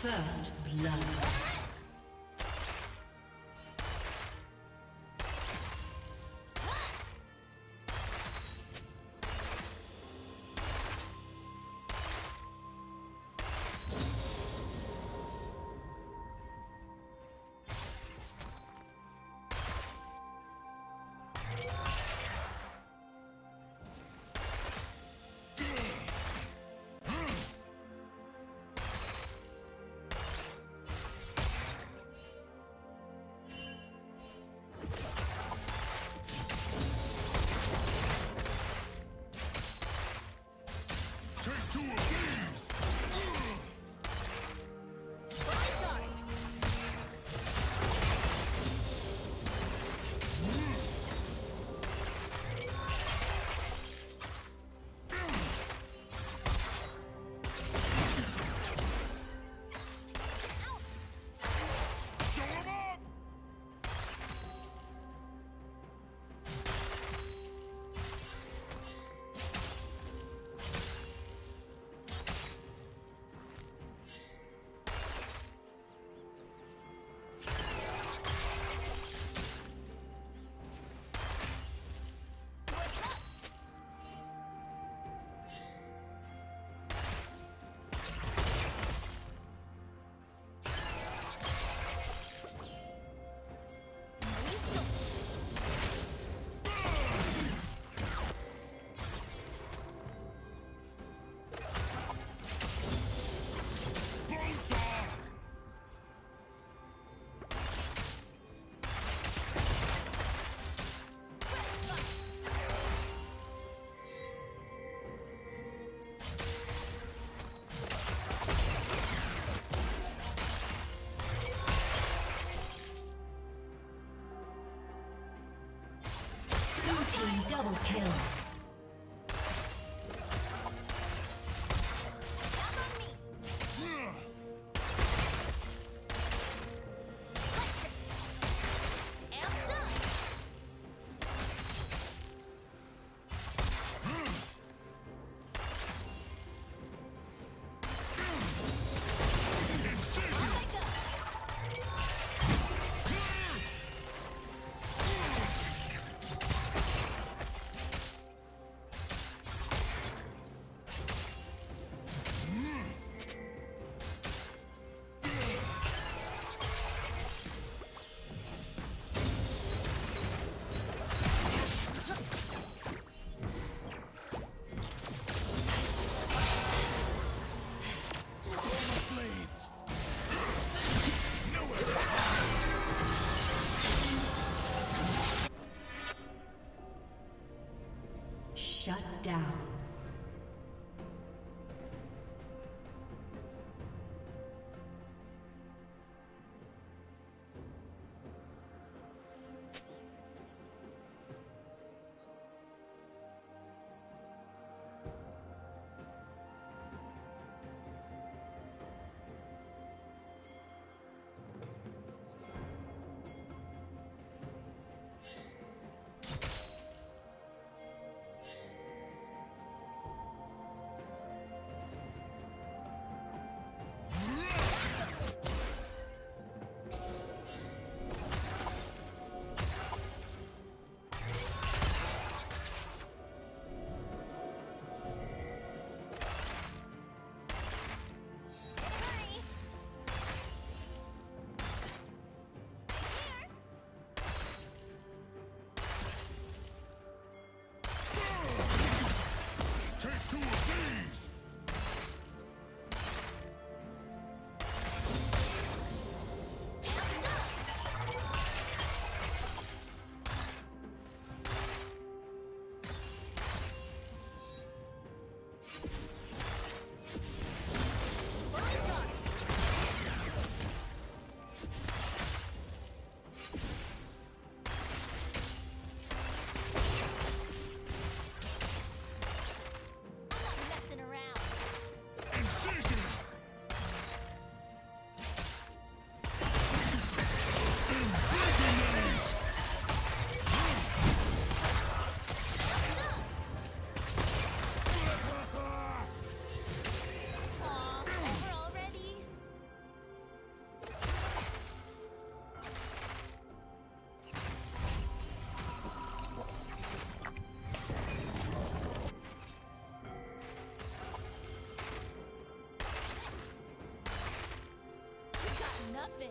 First blood. Double kill. Nothing.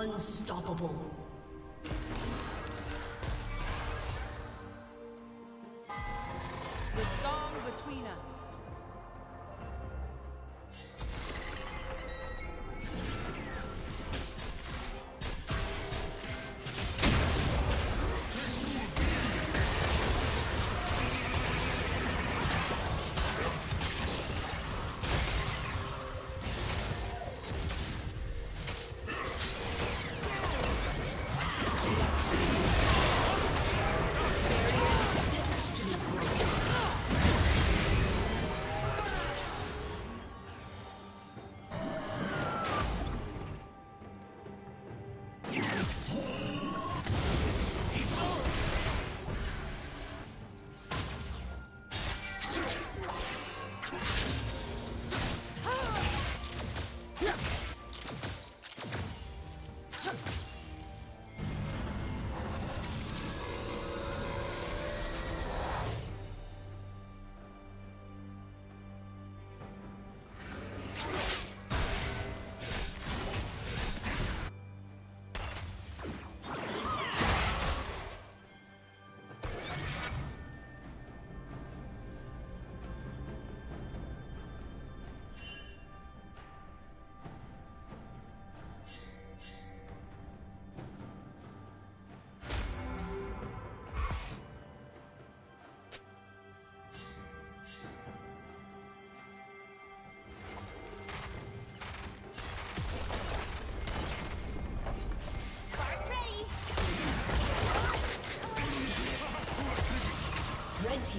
Unstoppable.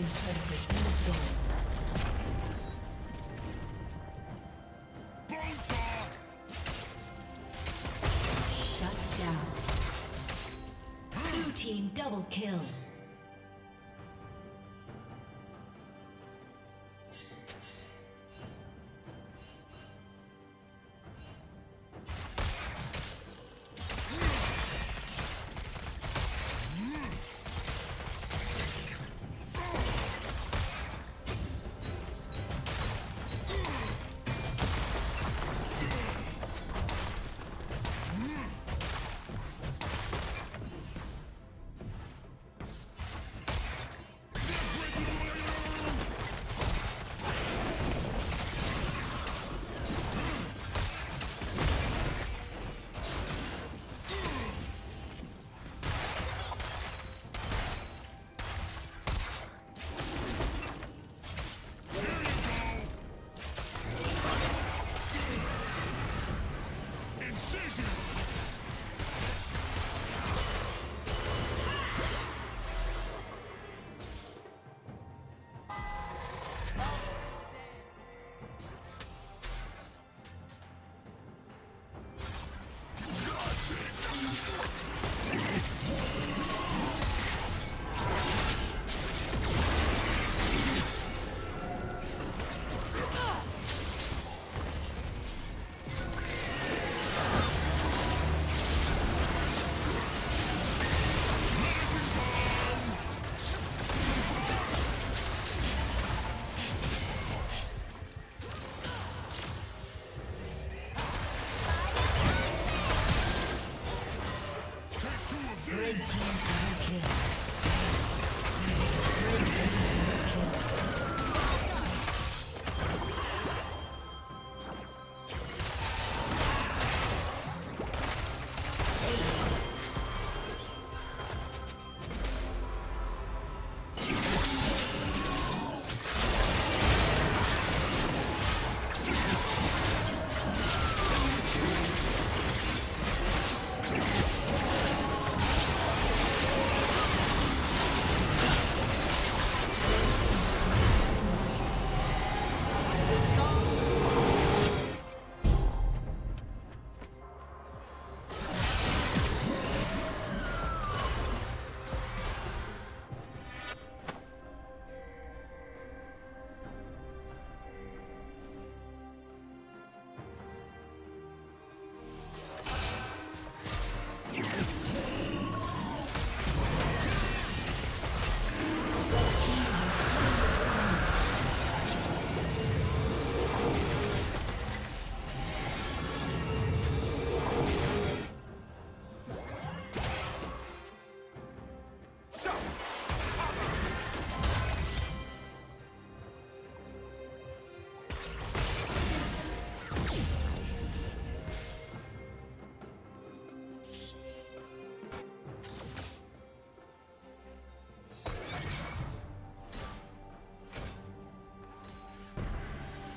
Team's turret has been destroyed. Shut down. Team double kill.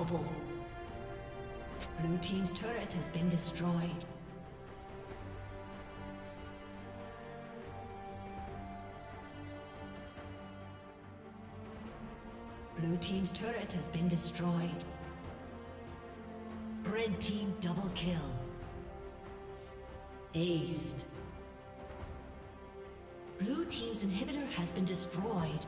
Unstoppable. Blue Team's turret has been destroyed. Blue Team's turret has been destroyed. Red Team double kill. Aced. Blue Team's inhibitor has been destroyed.